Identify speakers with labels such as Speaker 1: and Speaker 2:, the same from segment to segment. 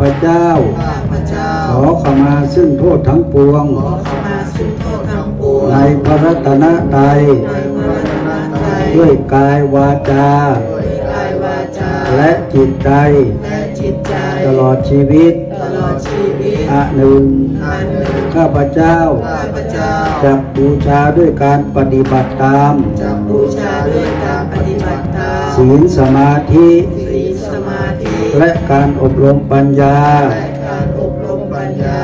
Speaker 1: พเจ้า
Speaker 2: ข้าพเจ้า
Speaker 1: ขอขมาซึ่งโทษทั้งปวง
Speaker 2: ขอขมาซึ่งโทษทั้งปวง
Speaker 1: ในพระรัตนตรัย
Speaker 2: ในพระรัตนตรัย
Speaker 1: ด้วยกายวาจา
Speaker 2: ด้วยกายวาจา
Speaker 1: และจิตใจ
Speaker 2: และจิตใจ
Speaker 1: ตลอดชีวิต
Speaker 2: ตลอดชีวิต
Speaker 1: อะหนึ่ง
Speaker 2: อันหนึ่ง
Speaker 1: ข้าพเจ้า
Speaker 2: ข้าพเจ้า
Speaker 1: จะบูชาด้วยการปฏิบัติตาม
Speaker 2: จะบูชาด้วยการปฏิบัติตาม
Speaker 1: ศีลสมาธิ
Speaker 2: ศีลสมาธิ
Speaker 1: และการอบรมปัญญา
Speaker 2: และการอบรมปัญญา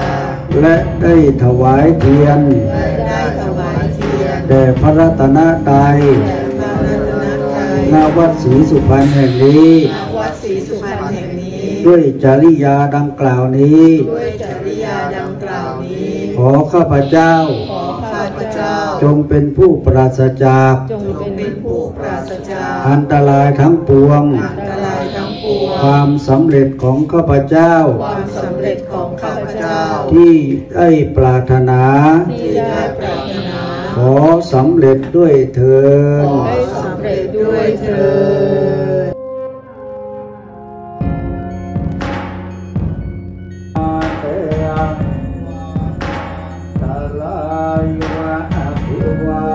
Speaker 1: และได้ถวายเทียน
Speaker 2: และได้ถวายเทียน
Speaker 1: แด่พระรัตนตรัย
Speaker 2: แด่พระรัตนตรัย
Speaker 1: ณวัดศรีสุพรรณแห่งนี้
Speaker 2: ณวัดศรีสุพรรณแห่งนี้
Speaker 1: ด้วยจริยาดังกล่าวนี้
Speaker 2: ด้วยจริยาดังกล่าวนี้
Speaker 1: ขอข้าพเจ้า
Speaker 2: ขอข้าพเจ้า
Speaker 1: จงเป็นผู้ปราศจาก
Speaker 2: จงเป็นผู้ปราศจาก
Speaker 1: อันตรายทั้งปวง
Speaker 2: อันตราย ทั้งปวง
Speaker 1: ความสำเร็จของข้าพเจ้า
Speaker 2: ความสำเร็จของข้าพเจ้า
Speaker 1: ที่ได้ปรารถนา
Speaker 2: ที่ได้ปรารถนา
Speaker 1: ขอสำเร็จด้วยเถิด
Speaker 2: ขอสำเร็จด้วยเถิดลายวะอภิวา